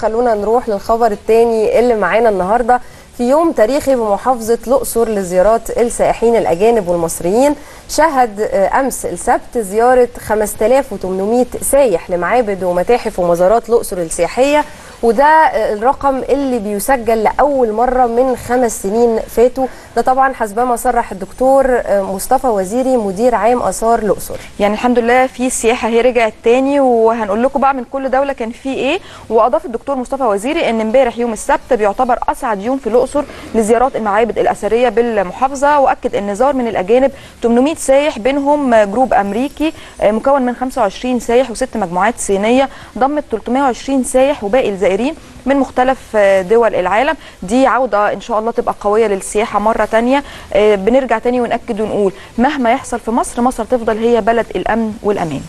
خلونا نروح للخبر الثاني اللي معانا النهارده في يوم تاريخي بمحافظة الأقصر لزيارات السائحين الأجانب والمصريين. شهد أمس السبت زيارة 5800 سايح لمعابد ومتاحف ومزارات الأقصر السياحية. وده الرقم اللي بيسجل لأول مرة من خمس سنين فاتوا. ده طبعا حسبما صرح الدكتور مصطفى وزيري مدير عام آثار الأقصر. يعني الحمد لله في سياحة هي رجعت تاني وهنقول لكم بقى من كل دولة كان في إيه. وأضاف الدكتور مصطفى وزيري إن امبارح يوم السبت بيعتبر أسعد يوم في الأقصر لزيارات المعابد الأثرية بالمحافظة. وأكد إن زار من الأجانب 800 سايح بينهم جروب أمريكي مكون من 25 سايح وست مجموعات صينية ضمت 320 سايح وباقي من مختلف دول العالم. دي عودة إن شاء الله تبقى قوية للسياحة مرة تانية. بنرجع تاني ونأكد ونقول مهما يحصل في مصر مصر تفضل هي بلد الأمن والأمان.